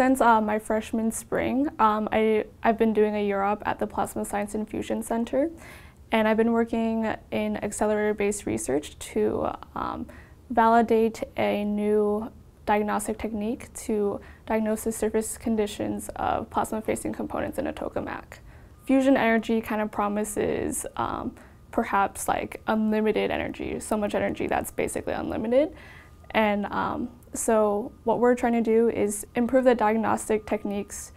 Since uh, my freshman spring, um, I, I've been doing a UROP at the Plasma Science and Fusion Center, and I've been working in accelerator-based research to um, validate a new diagnostic technique to diagnose the surface conditions of plasma-facing components in a tokamak. Fusion energy kind of promises um, perhaps like unlimited energy, so much energy that's basically unlimited. And um, so what we're trying to do is improve the diagnostic techniques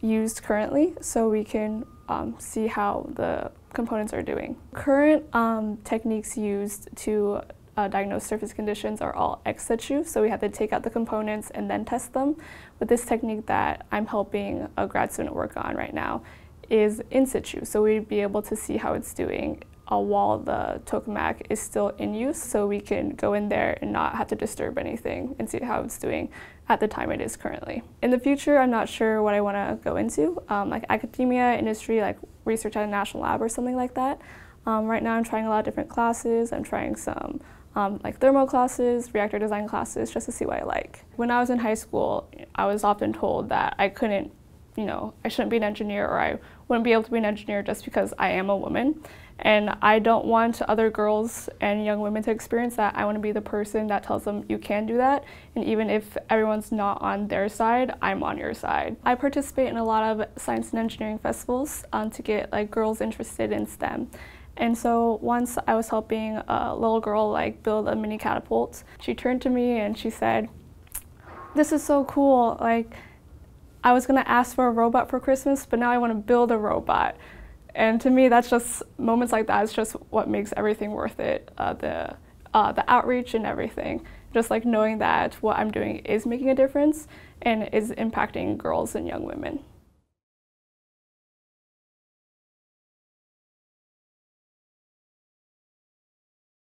used currently so we can um, see how the components are doing. Current um, techniques used to uh, diagnose surface conditions are all ex situ, so we have to take out the components and then test them. But this technique that I'm helping a grad student work on right now is in situ, so we'd be able to see how it's doing uh, while the tokamak is still in use so we can go in there and not have to disturb anything and see how it's doing at the time it is currently. In the future, I'm not sure what I want to go into, um, like academia, industry, like research at a national lab or something like that. Um, right now I'm trying a lot of different classes. I'm trying some um, like thermo classes, reactor design classes, just to see what I like. When I was in high school, I was often told that I couldn't, you know, I shouldn't be an engineer or I wouldn't be able to be an engineer just because I am a woman. And I don't want other girls and young women to experience that. I want to be the person that tells them you can do that. And even if everyone's not on their side, I'm on your side. I participate in a lot of science and engineering festivals um, to get like girls interested in STEM. And so once I was helping a little girl like build a mini catapult, she turned to me and she said, "This is so cool. Like I was going to ask for a robot for Christmas, but now I want to build a robot." And to me, that's just moments like that is just what makes everything worth it. Uh, the uh, the outreach and everything. Just like knowing that what I'm doing is making a difference and is impacting girls and young women.